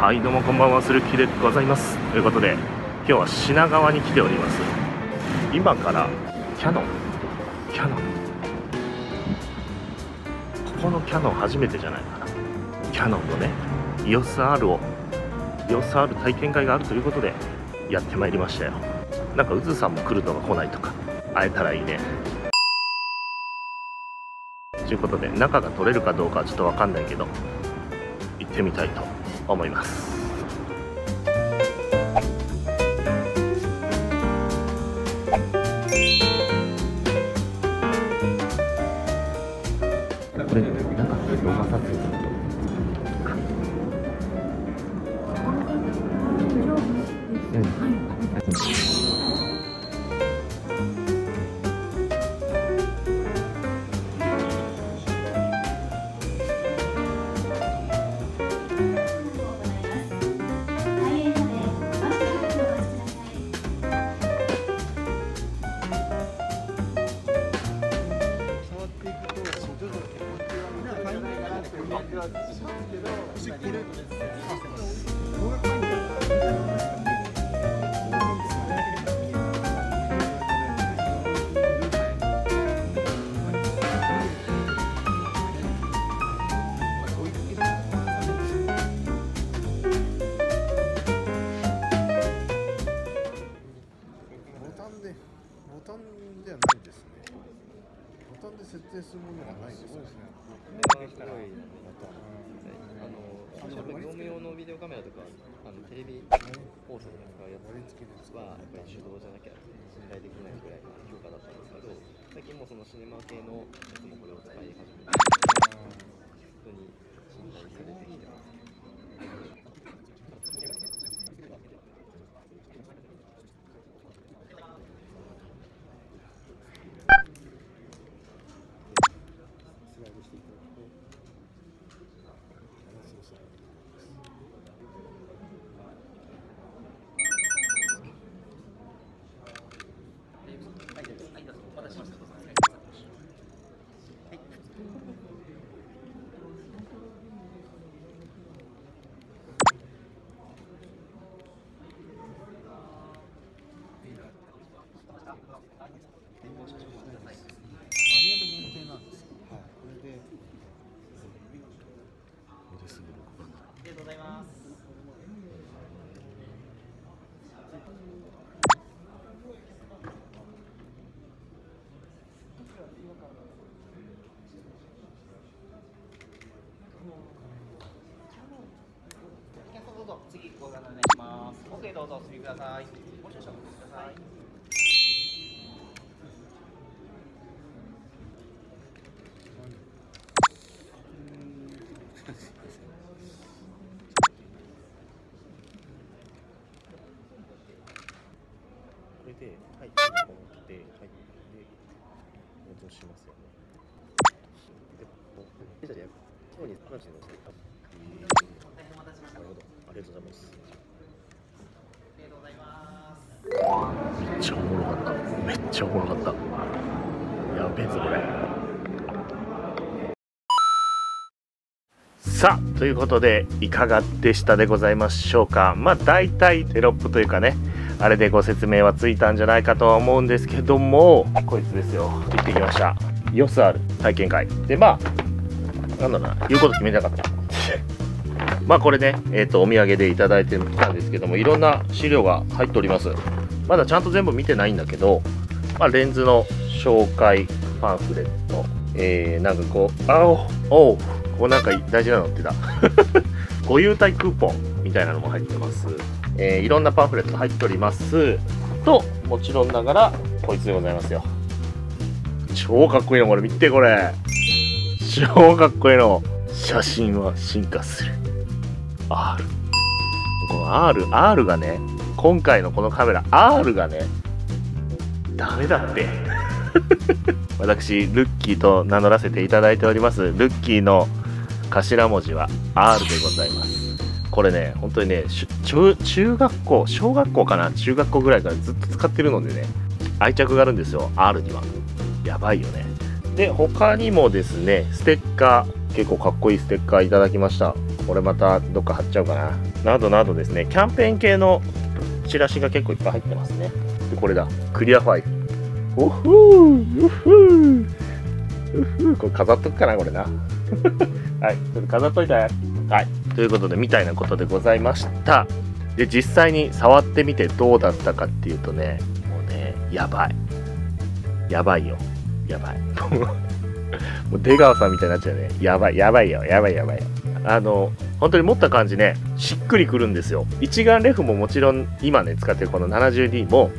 はいどうもこんばんはするきでございます。ということで今日は品川に来ております。今からキャノン。キャノン。ここのキャノン初めてじゃないかな。キャノンのね EOSR を EOSR 体験会があるということでやってまいりましたよ。なんか渦さんも来るとか来ないとか会えたらいいね。ということで中が取れるかどうかはちょっとわかんないけど行ってみたいと。思います。ボタンでボタンではないですね。ボタンで設定するものがないんですね。これはすごいあの多分業務用のビデオカメラとかあのテレビ放送で使うやつはやっぱり手動じゃなきゃ信頼できないぐらいの評価だったんですけど最近もそのシネマ系のやつもこれを使い始めて本当に信頼されてきてますスライドしていただくとそうそうマニュアル限定なんですよ。はい。これでお客様どうぞ次ご覧お願いします。奥へどうぞお進みください。ご少々お待ちください。これで、はい、こう来て、はい、で、戻しますよね。で、こう、じゃあ、今日に話し。なるほど、ありがとうございます。ありがとうございます。めっちゃおもろかった。めっちゃおもろかった。やべえぞ、これ。さあ、ということで、いかがでしたでございましょうか。まあ、大体テロップというかね、あれでご説明はついたんじゃないかとは思うんですけども、こいつですよ。行ってきました。ヨスある体験会。で、まあ、なんだろうな、言うこと決めなかった。まあこれね、えっ、と、お土産でいただいてきたんですけども、いろんな資料が入っております。まだちゃんと全部見てないんだけど、まあ、レンズの紹介パンフレット、えー、なんかこう、あお、お、こうなんか大事なのってだ。ご優待クーポンみたいなのも入ってます。えーいろんなパンフレット入っております。と、もちろんながら、こいつでございますよ。超かっこいいの、これ見てこれ。超かっこいいの。写真は進化する。R。この R、R がね、今回のこのカメラ R がねダメだって。私ルッキーと名乗らせていただいております。ルッキーの頭文字は R でございます。これね本当にね中中学校小学校かな？中学校ぐらいからずっと使ってるのでね愛着があるんですよ R には。やばいよね。で他にもですねステッカー結構かっこいいステッカーいただきました。これまたどっか貼っちゃおうかな。などなどですね。キャンペーン系のチラシが結構いっぱい入ってますね。でこれだ。クリアファイル。おふーうふーうふー。これ飾っとくかなこれな。はいちょっと飾っといてはい。ということでみたいなことでございました。で実際に触ってみてどうだったかっていうとねもうねやばい。やばいよ。やばい。もう出川さんみたいになっちゃうね。やばいやばいよ。やばいやばい。よあの本当に持った感じねしっくりくるんですよ。一眼レフももちろん今ね使ってるこの 70D も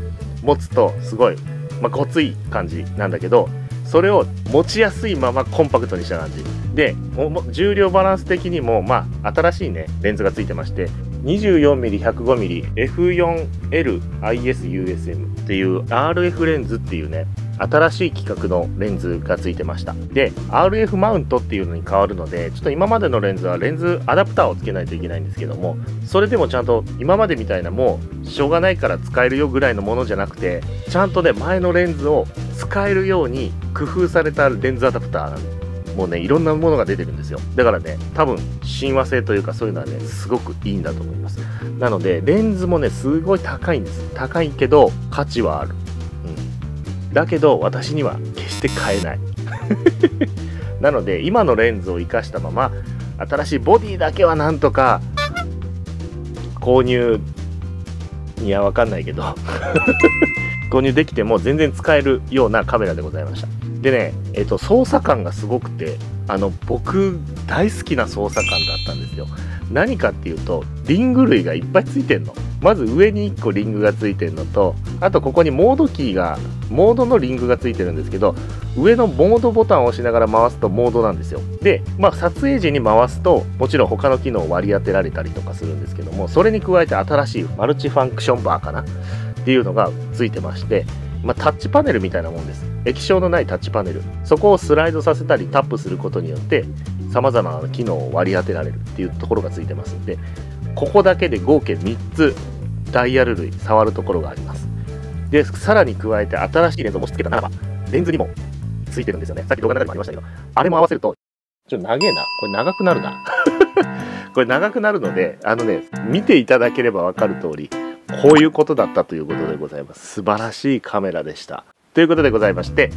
持つとすごい、まあ、ごつい感じなんだけどそれを持ちやすいままコンパクトにした感じ。で重量バランス的にもまあ新しいねレンズがついてまして 24mm105mm F4LISUSM っていう RF レンズっていうね新しい規格のレンズがついてました。で RF マウントっていうのに変わるのでちょっと今までのレンズはレンズアダプターをつけないといけないんですけどもそれでもちゃんと今までみたいなもうしょうがないから使えるよぐらいのものじゃなくてちゃんとね前のレンズを使えるように工夫されたレンズアダプターなんですもうねいろんなものが出てるんですよ。だからね多分親和性というかそういうのはねすごくいいんだと思います。なのでレンズもねすごい高いんです。高いけど価値はある、だけど私には決して買えない なので今のレンズを生かしたまま新しいボディだけはなんとか購入いやわかんないけど 購入できても全然使えるようなカメラでございましたでね、えっ、と、操作感がすごくて、あの、僕、大好きな操作感だったんですよ。何かっていうと、リング類がいっぱいついてんの。まず上に1個リングがついてるのと、あとここにモードキーが、モードのリングがついてるんですけど、上のモードボタンを押しながら回すとモードなんですよ。で、まあ撮影時に回すと、もちろん他の機能を割り当てられたりとかするんですけども、それに加えて新しいマルチファンクションバーかなっていうのがついてまして、まあ、タッチパネルみたいなもんです。液晶のないタッチパネル。そこをスライドさせたりタップすることによって、様々な機能を割り当てられるっていうところがついてますんで、ここだけで合計3つダイヤル類触るところがあります。で、さらに加えて新しいレンズをもしつけたならば、レンズにもついてるんですよね。さっき動画の中でもありましたけど、あれも合わせると、ちょっと長えな。これ長くなるな。これ長くなるので、あのね、見ていただければわかる通り、こういうことだったということでございます。素晴らしいカメラでした。ということでございまして、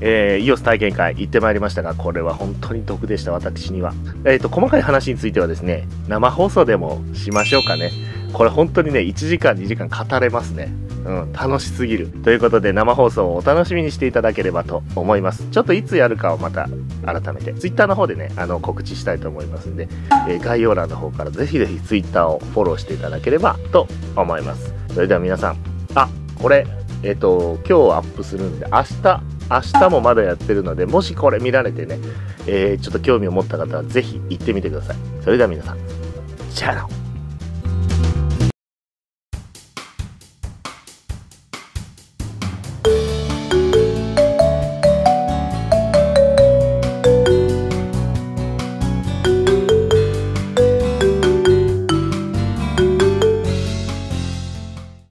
えー、EOS 体験会行ってまいりましたが、これは本当に毒でした、私には。えっ、ー、と、細かい話についてはですね、生放送でもしましょうかね。これ本当にね、1時間、2時間語れますね。うん、楽しすぎる。ということで生放送をお楽しみにしていただければと思います。ちょっといつやるかをまた改めて Twitter の方でね、あの告知したいと思いますんで、えー、概要欄の方からぜひぜひ Twitter をフォローしていただければと思います。それでは皆さん、あ、これ、えっ、ー、と、今日アップするんで、明日、明日もまだやってるので、もしこれ見られてね、えー、ちょっと興味を持った方はぜひ行ってみてください。それでは皆さん、じゃあな